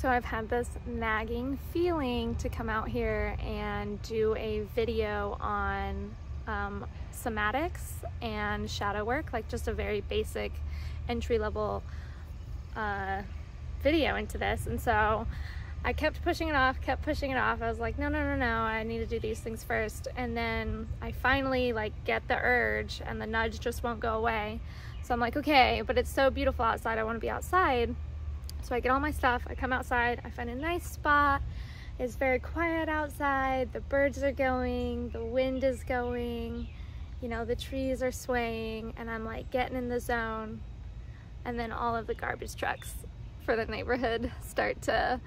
So I've had this nagging feeling to come out here and do a video on um, somatics and shadow work, like just a very basic entry level uh, video into this. And so I kept pushing it off, kept pushing it off. I was like, no, no, no, no, I need to do these things first. And then I finally like get the urge and the nudge just won't go away. So I'm like, okay, but it's so beautiful outside. I want to be outside. So I get all my stuff, I come outside, I find a nice spot. It's very quiet outside, the birds are going, the wind is going, you know, the trees are swaying, and I'm like getting in the zone. And then all of the garbage trucks for the neighborhood start to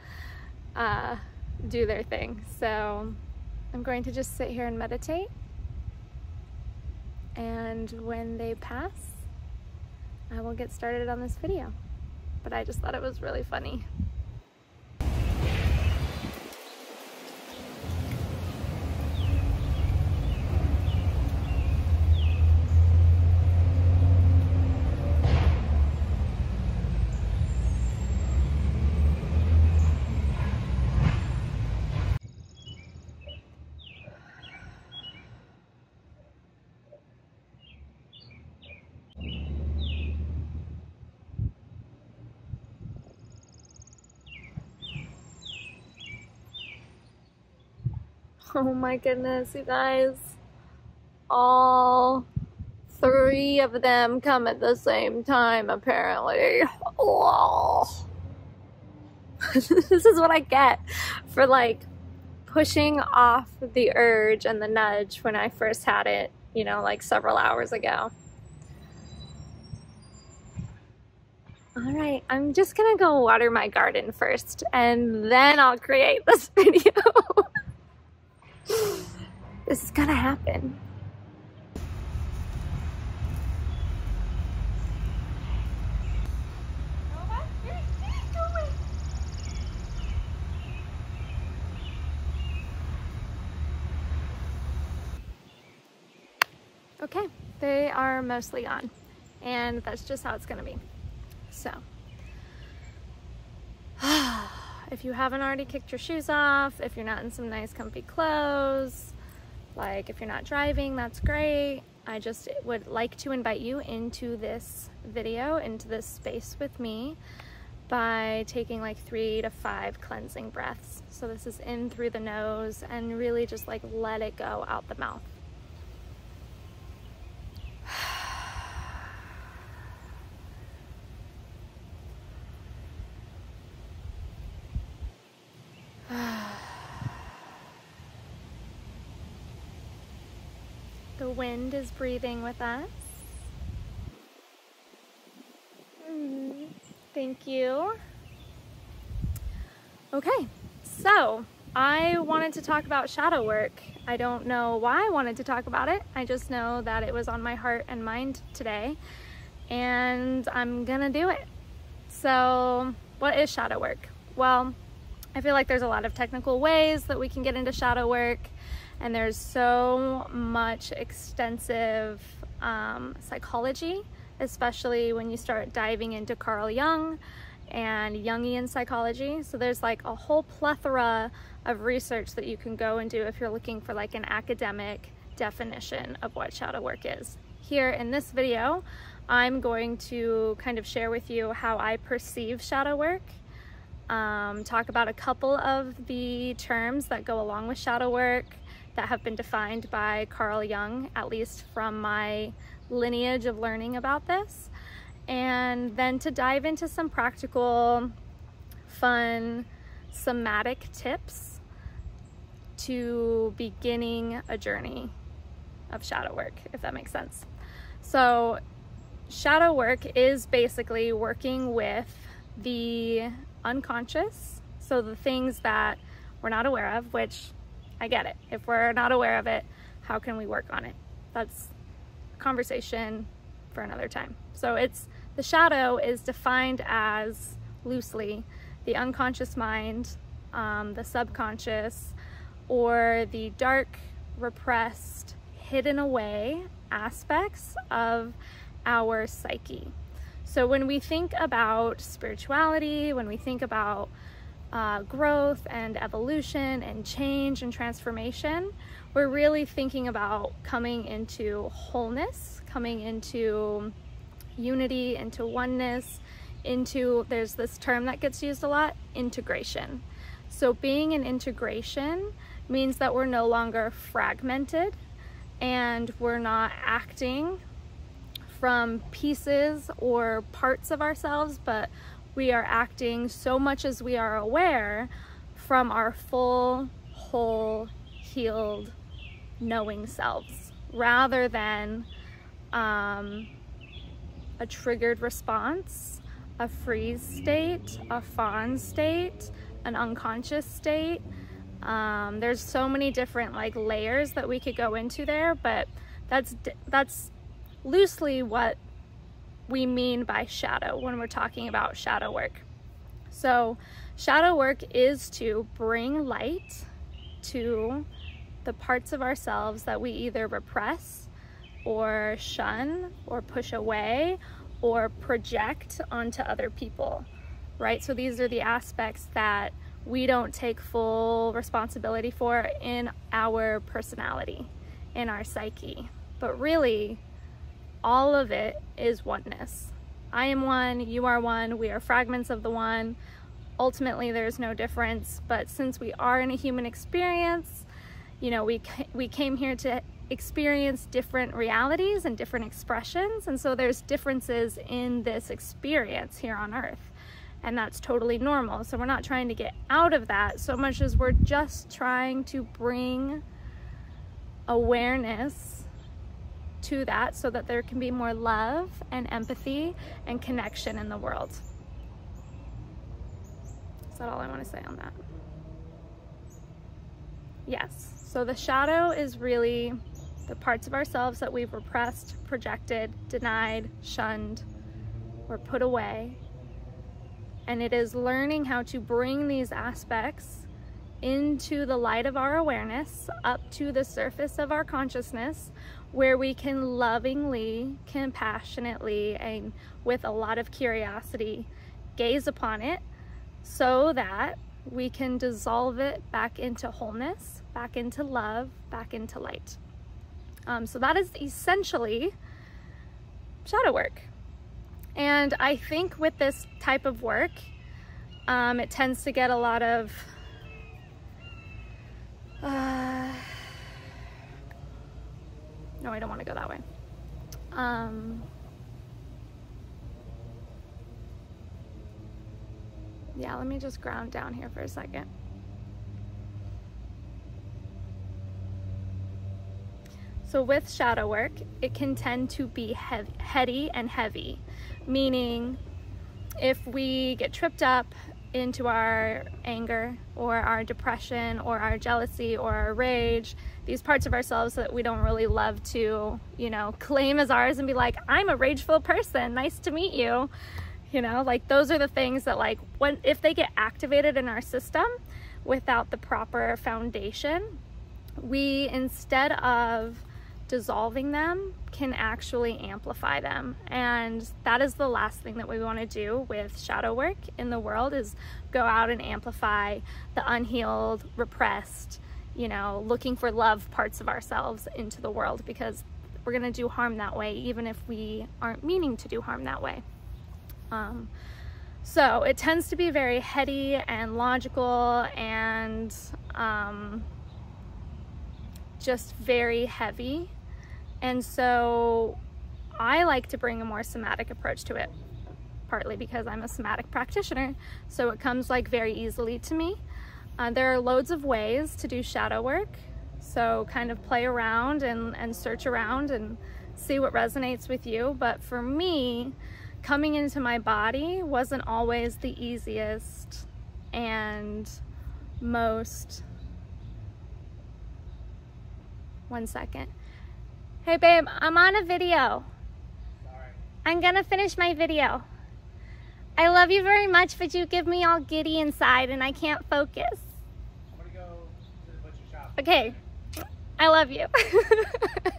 uh, do their thing. So I'm going to just sit here and meditate. And when they pass, I will get started on this video but I just thought it was really funny. Oh my goodness, you guys. All three of them come at the same time, apparently. Oh. this is what I get for like pushing off the urge and the nudge when I first had it, you know, like several hours ago. All right, I'm just gonna go water my garden first and then I'll create this video. This is gonna happen. Okay, they are mostly on and that's just how it's gonna be. So, if you haven't already kicked your shoes off, if you're not in some nice comfy clothes, like if you're not driving, that's great. I just would like to invite you into this video, into this space with me by taking like three to five cleansing breaths. So this is in through the nose and really just like let it go out the mouth. Wind is breathing with us. Mm, thank you. Okay, so I wanted to talk about shadow work. I don't know why I wanted to talk about it. I just know that it was on my heart and mind today and I'm gonna do it. So what is shadow work? Well, I feel like there's a lot of technical ways that we can get into shadow work and there's so much extensive um, psychology, especially when you start diving into Carl Jung and Jungian psychology. So there's like a whole plethora of research that you can go and do if you're looking for like an academic definition of what shadow work is. Here in this video, I'm going to kind of share with you how I perceive shadow work, um, talk about a couple of the terms that go along with shadow work, that have been defined by Carl Jung, at least from my lineage of learning about this. And then to dive into some practical, fun, somatic tips to beginning a journey of shadow work, if that makes sense. So shadow work is basically working with the unconscious, so the things that we're not aware of, which I get it. If we're not aware of it, how can we work on it? That's a conversation for another time. So it's the shadow is defined as loosely the unconscious mind, um, the subconscious, or the dark, repressed, hidden away aspects of our psyche. So when we think about spirituality, when we think about uh, growth and evolution and change and transformation, we're really thinking about coming into wholeness, coming into unity, into oneness, into, there's this term that gets used a lot, integration. So being in integration means that we're no longer fragmented and we're not acting from pieces or parts of ourselves, but we are acting so much as we are aware from our full, whole, healed, knowing selves rather than um, a triggered response, a freeze state, a fawn state, an unconscious state. Um, there's so many different like layers that we could go into there, but that's that's loosely what we mean by shadow when we're talking about shadow work. So shadow work is to bring light to the parts of ourselves that we either repress or shun or push away or project onto other people, right? So these are the aspects that we don't take full responsibility for in our personality, in our psyche. But really, all of it is oneness. I am one, you are one, we are fragments of the one. Ultimately, there's no difference, but since we are in a human experience, you know, we, we came here to experience different realities and different expressions, and so there's differences in this experience here on earth. And that's totally normal. So we're not trying to get out of that so much as we're just trying to bring awareness to that so that there can be more love and empathy and connection in the world. Is that all I want to say on that? Yes, so the shadow is really the parts of ourselves that we've repressed, projected, denied, shunned, or put away. And it is learning how to bring these aspects into the light of our awareness, up to the surface of our consciousness, where we can lovingly, compassionately, and with a lot of curiosity gaze upon it so that we can dissolve it back into wholeness, back into love, back into light. Um, so that is essentially shadow work. And I think with this type of work, um, it tends to get a lot of uh, no, I don't want to go that way. Um, yeah, let me just ground down here for a second. So with shadow work, it can tend to be heavy, heady and heavy, meaning if we get tripped up into our anger or our depression or our jealousy or our rage, these parts of ourselves that we don't really love to, you know, claim as ours and be like, I'm a rageful person, nice to meet you. You know, like those are the things that like when if they get activated in our system without the proper foundation, we instead of dissolving them can actually amplify them and that is the last thing that we want to do with shadow work in the world is go out and amplify the unhealed repressed you know looking for love parts of ourselves into the world because we're going to do harm that way even if we aren't meaning to do harm that way um, so it tends to be very heady and logical and um, just very heavy. And so I like to bring a more somatic approach to it, partly because I'm a somatic practitioner. So it comes like very easily to me. Uh, there are loads of ways to do shadow work. So kind of play around and, and search around and see what resonates with you. But for me, coming into my body wasn't always the easiest and most one second. Hey babe, I'm on a video. Sorry. I'm gonna finish my video. I love you very much, but you give me all giddy inside and I can't focus. Go okay. I love you.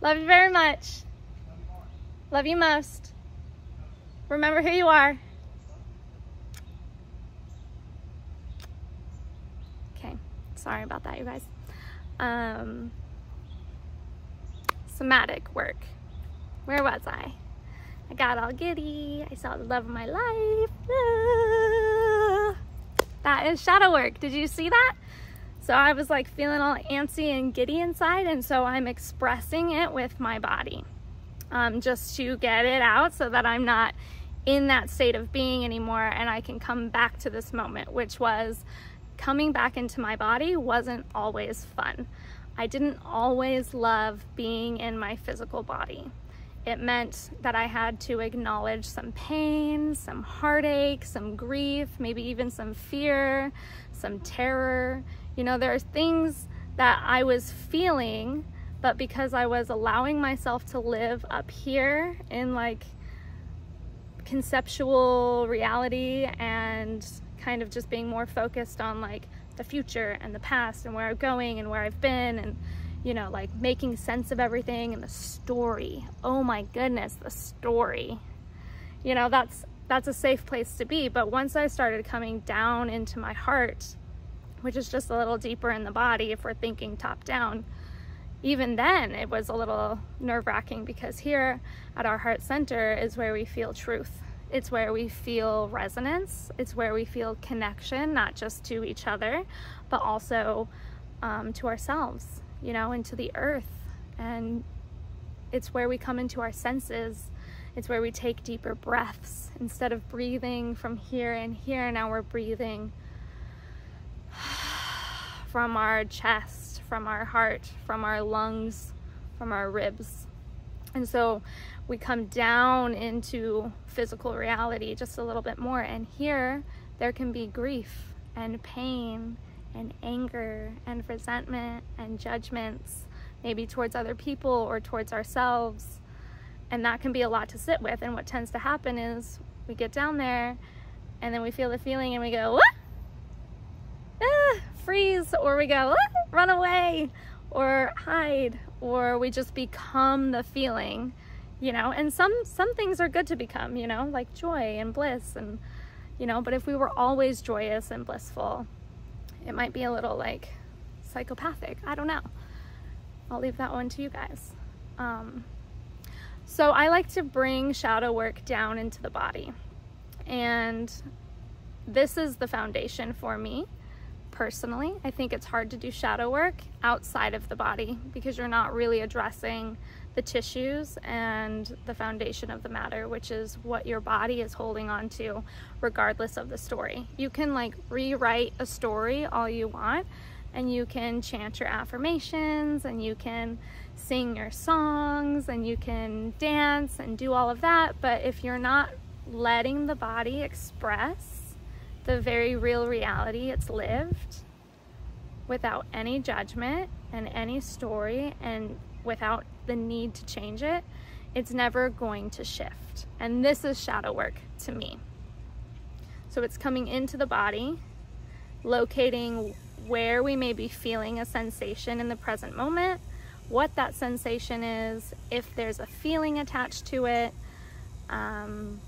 love you very much. Love you most. Remember who you are. Okay, sorry about that, you guys. Um, somatic work. Where was I? I got all giddy. I saw the love of my life. Ah. That is shadow work. Did you see that? So I was like feeling all antsy and giddy inside and so I'm expressing it with my body um, just to get it out so that I'm not in that state of being anymore and I can come back to this moment, which was coming back into my body wasn't always fun. I didn't always love being in my physical body. It meant that I had to acknowledge some pain, some heartache, some grief, maybe even some fear, some terror. You know, there are things that I was feeling, but because I was allowing myself to live up here in like conceptual reality and kind of just being more focused on like the future and the past and where I'm going and where I've been and you know, like making sense of everything and the story. Oh my goodness, the story. You know, that's that's a safe place to be. But once I started coming down into my heart, which is just a little deeper in the body if we're thinking top down, even then it was a little nerve wracking because here at our heart center is where we feel truth. It's where we feel resonance. It's where we feel connection, not just to each other, but also um, to ourselves you know, into the earth. And it's where we come into our senses. It's where we take deeper breaths. Instead of breathing from here and here, now we're breathing from our chest, from our heart, from our lungs, from our ribs. And so we come down into physical reality just a little bit more. And here, there can be grief and pain and anger and resentment and judgments, maybe towards other people or towards ourselves. And that can be a lot to sit with. And what tends to happen is we get down there and then we feel the feeling and we go, what? Ah, freeze, or we go, ah, run away, or hide, or we just become the feeling, you know. And some some things are good to become, you know, like joy and bliss, and you know. But if we were always joyous and blissful, it might be a little like psychopathic. I don't know. I'll leave that one to you guys. Um, so I like to bring shadow work down into the body. And this is the foundation for me personally. I think it's hard to do shadow work outside of the body because you're not really addressing the tissues and the foundation of the matter, which is what your body is holding on to regardless of the story. You can like rewrite a story all you want and you can chant your affirmations and you can sing your songs and you can dance and do all of that. But if you're not letting the body express the very real reality it's lived without any judgment and any story and without the need to change it, it's never going to shift. And this is shadow work to me. So it's coming into the body, locating where we may be feeling a sensation in the present moment, what that sensation is, if there's a feeling attached to it, um,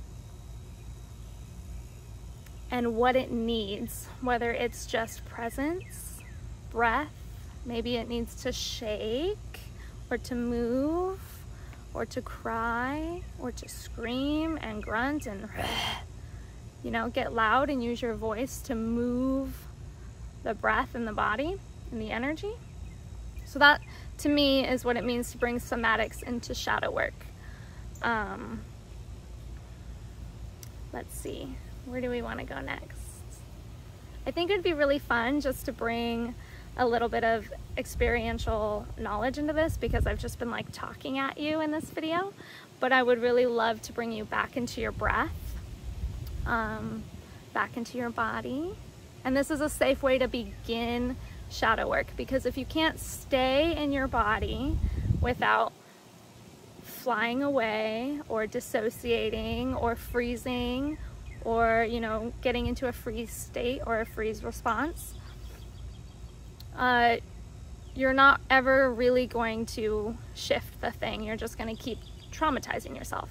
and what it needs, whether it's just presence, breath, maybe it needs to shake, or to move or to cry or to scream and grunt and you know get loud and use your voice to move the breath and the body and the energy. So that to me is what it means to bring somatics into shadow work. Um, let's see. Where do we want to go next? I think it'd be really fun just to bring a little bit of experiential knowledge into this because I've just been like talking at you in this video, but I would really love to bring you back into your breath, um, back into your body. And this is a safe way to begin shadow work because if you can't stay in your body without flying away or dissociating or freezing or, you know, getting into a freeze state or a freeze response, uh, you're not ever really going to shift the thing. You're just going to keep traumatizing yourself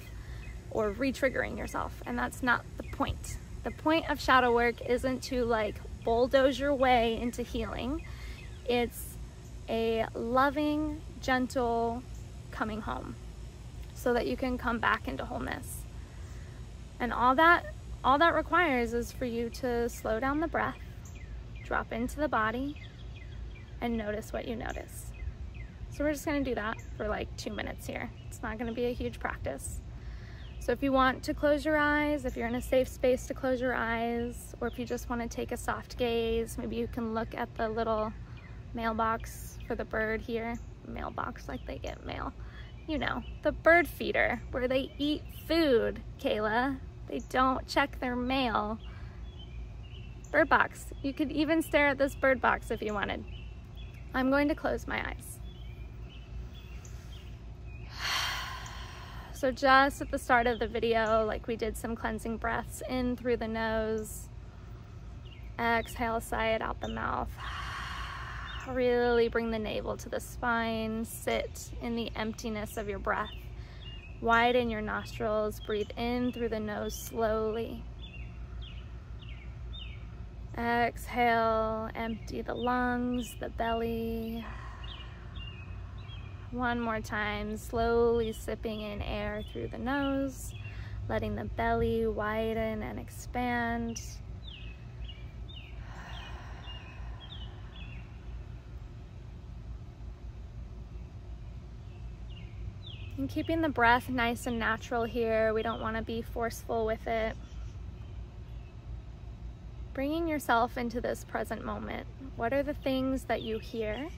or re-triggering yourself. And that's not the point. The point of shadow work isn't to like bulldoze your way into healing. It's a loving, gentle coming home so that you can come back into wholeness. And all that all that requires is for you to slow down the breath, drop into the body, and notice what you notice. So we're just gonna do that for like two minutes here. It's not gonna be a huge practice. So if you want to close your eyes, if you're in a safe space to close your eyes, or if you just wanna take a soft gaze, maybe you can look at the little mailbox for the bird here. Mailbox like they get mail. You know, the bird feeder where they eat food, Kayla. They don't check their mail. Bird box. You could even stare at this bird box if you wanted. I'm going to close my eyes. So just at the start of the video, like we did some cleansing breaths in through the nose. Exhale, sigh it out the mouth. Really bring the navel to the spine. Sit in the emptiness of your breath. Widen your nostrils, breathe in through the nose slowly. Exhale, empty the lungs, the belly. One more time, slowly sipping in air through the nose, letting the belly widen and expand. And keeping the breath nice and natural here. We don't want to be forceful with it. Bringing yourself into this present moment. What are the things that you hear?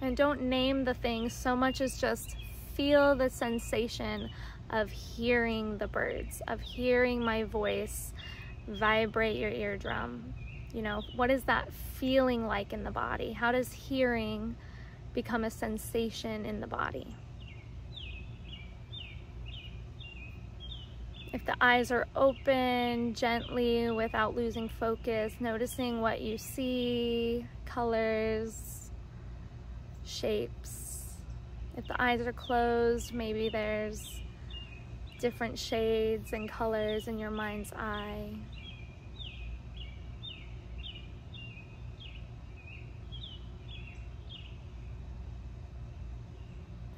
And don't name the things so much as just feel the sensation of hearing the birds, of hearing my voice vibrate your eardrum. You know, what is that feeling like in the body? How does hearing become a sensation in the body? If the eyes are open gently without losing focus, noticing what you see, colors, shapes. If the eyes are closed, maybe there's different shades and colors in your mind's eye.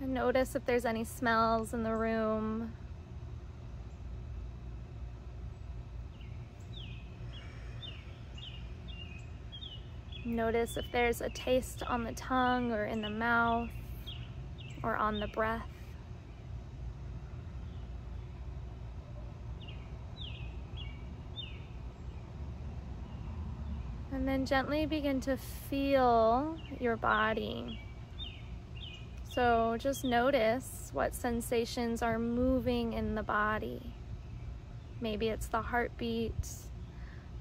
And notice if there's any smells in the room. Notice if there's a taste on the tongue or in the mouth or on the breath. And then gently begin to feel your body. So just notice what sensations are moving in the body. Maybe it's the heartbeat,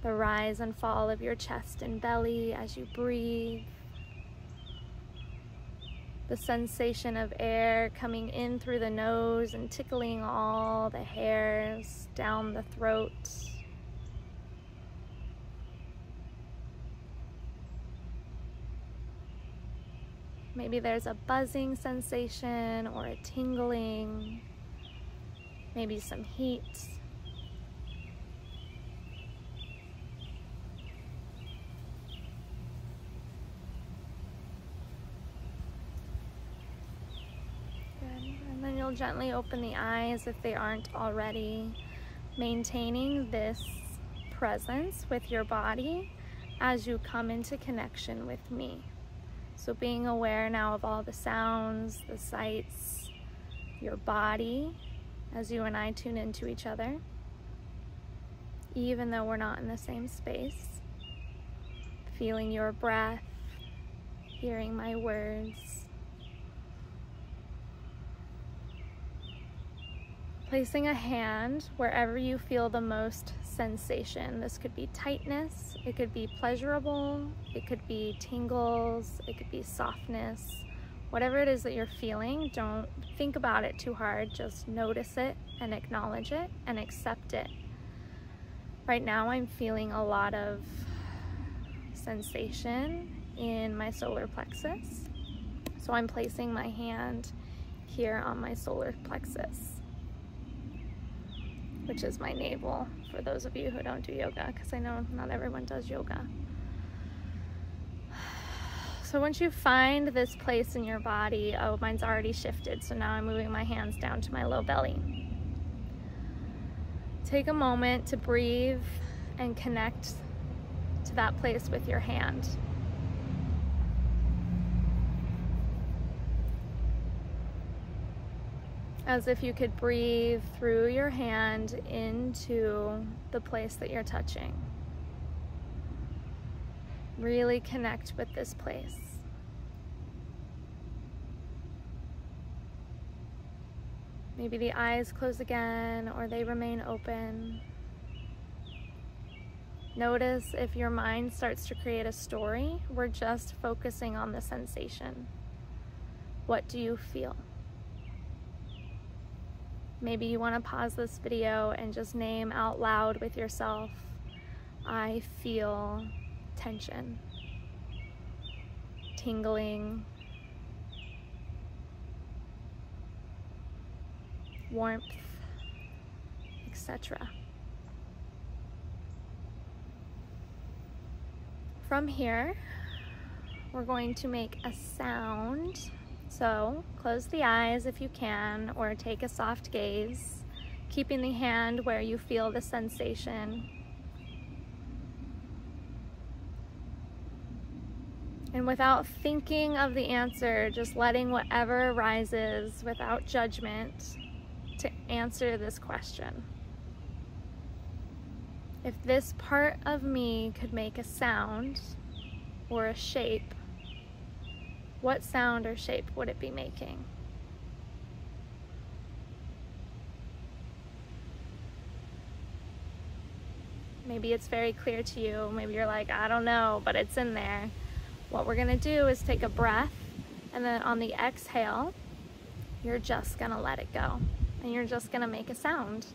the rise and fall of your chest and belly as you breathe, the sensation of air coming in through the nose and tickling all the hairs down the throat. Maybe there's a buzzing sensation or a tingling, maybe some heat. Good. And then you'll gently open the eyes if they aren't already, maintaining this presence with your body as you come into connection with me. So being aware now of all the sounds, the sights, your body as you and I tune into each other, even though we're not in the same space. Feeling your breath, hearing my words. Placing a hand wherever you feel the most sensation. This could be tightness, it could be pleasurable, it could be tingles, it could be softness. Whatever it is that you're feeling, don't think about it too hard. Just notice it and acknowledge it and accept it. Right now I'm feeling a lot of sensation in my solar plexus. So I'm placing my hand here on my solar plexus which is my navel for those of you who don't do yoga, because I know not everyone does yoga. So once you find this place in your body, oh, mine's already shifted, so now I'm moving my hands down to my low belly. Take a moment to breathe and connect to that place with your hand. As if you could breathe through your hand into the place that you're touching. Really connect with this place. Maybe the eyes close again or they remain open. Notice if your mind starts to create a story, we're just focusing on the sensation. What do you feel? Maybe you want to pause this video and just name out loud with yourself, I feel tension, tingling, warmth, etc. From here, we're going to make a sound. So close the eyes if you can, or take a soft gaze, keeping the hand where you feel the sensation. And without thinking of the answer, just letting whatever arises without judgment to answer this question. If this part of me could make a sound or a shape, what sound or shape would it be making? Maybe it's very clear to you. Maybe you're like, I don't know, but it's in there. What we're gonna do is take a breath and then on the exhale, you're just gonna let it go. And you're just gonna make a sound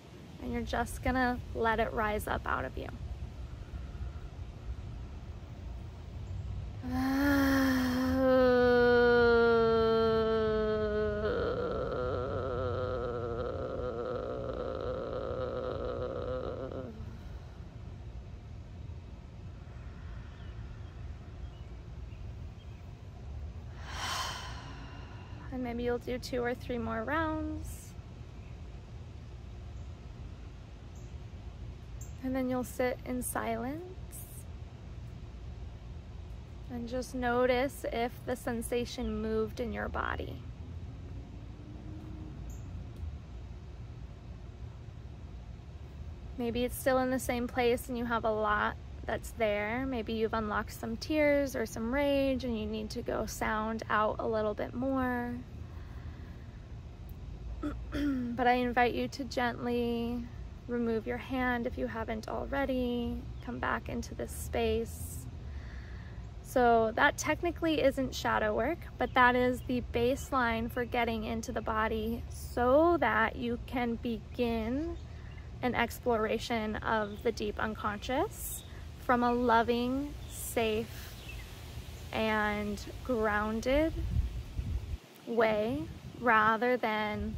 and you're just gonna let it rise up out of you. Maybe you'll do two or three more rounds. And then you'll sit in silence and just notice if the sensation moved in your body. Maybe it's still in the same place and you have a lot that's there. Maybe you've unlocked some tears or some rage and you need to go sound out a little bit more. But I invite you to gently remove your hand if you haven't already, come back into this space. So that technically isn't shadow work, but that is the baseline for getting into the body so that you can begin an exploration of the deep unconscious from a loving, safe, and grounded way rather than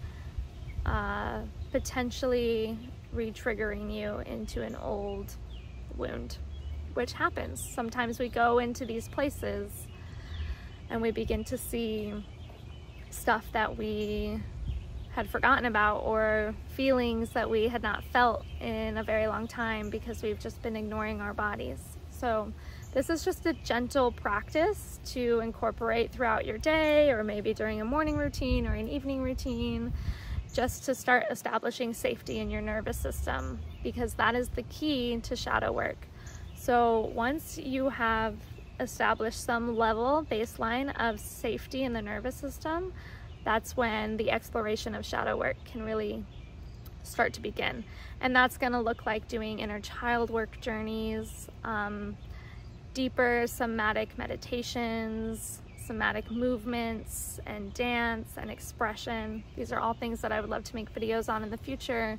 uh, potentially re-triggering you into an old wound, which happens. Sometimes we go into these places and we begin to see stuff that we had forgotten about or feelings that we had not felt in a very long time because we've just been ignoring our bodies. So this is just a gentle practice to incorporate throughout your day or maybe during a morning routine or an evening routine just to start establishing safety in your nervous system because that is the key to shadow work. So once you have established some level baseline of safety in the nervous system, that's when the exploration of shadow work can really start to begin. And that's gonna look like doing inner child work journeys, um, deeper somatic meditations, somatic movements and dance and expression. These are all things that I would love to make videos on in the future.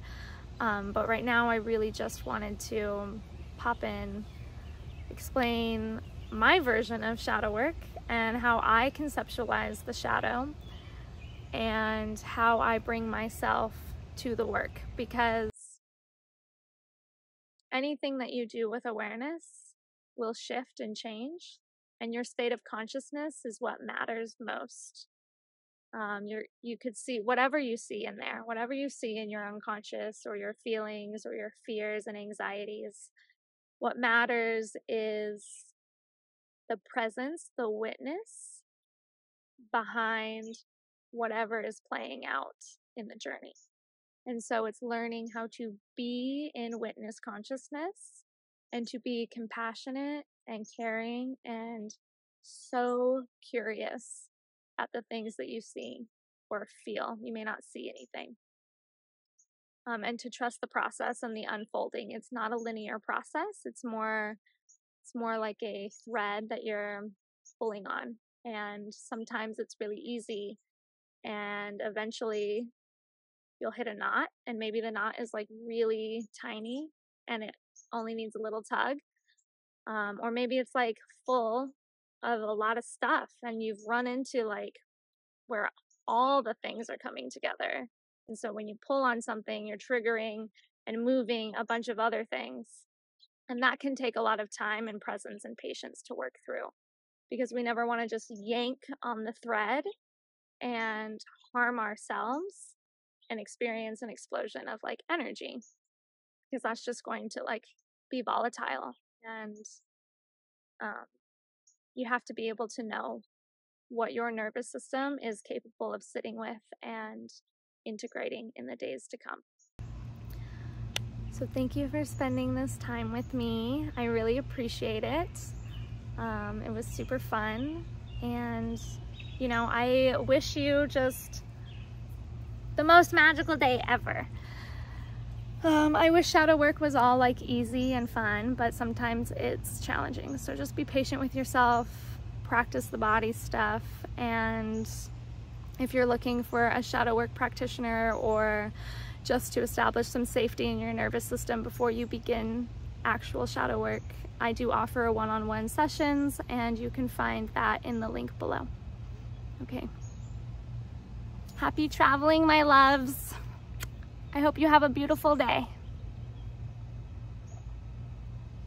Um, but right now I really just wanted to pop in, explain my version of shadow work and how I conceptualize the shadow and how I bring myself to the work because anything that you do with awareness will shift and change, and your state of consciousness is what matters most. Um, you you could see whatever you see in there, whatever you see in your unconscious or your feelings or your fears and anxieties. What matters is the presence, the witness behind whatever is playing out in the journey. And so it's learning how to be in witness consciousness and to be compassionate and caring and so curious at the things that you see or feel. You may not see anything. Um, and to trust the process and the unfolding. It's not a linear process. It's more, it's more like a thread that you're pulling on. And sometimes it's really easy, and eventually you'll hit a knot and maybe the knot is like really tiny and it only needs a little tug. Um, or maybe it's like full of a lot of stuff and you've run into like where all the things are coming together. And so when you pull on something, you're triggering and moving a bunch of other things. And that can take a lot of time and presence and patience to work through because we never want to just yank on the thread and harm ourselves and experience an explosion of like energy because that's just going to like be volatile and um, you have to be able to know what your nervous system is capable of sitting with and integrating in the days to come. So thank you for spending this time with me. I really appreciate it. Um, it was super fun and you know, I wish you just the most magical day ever. Um, I wish shadow work was all like easy and fun, but sometimes it's challenging. So just be patient with yourself, practice the body stuff, and if you're looking for a shadow work practitioner or just to establish some safety in your nervous system before you begin actual shadow work, I do offer one-on-one -on -one sessions and you can find that in the link below. Okay. Happy traveling, my loves. I hope you have a beautiful day.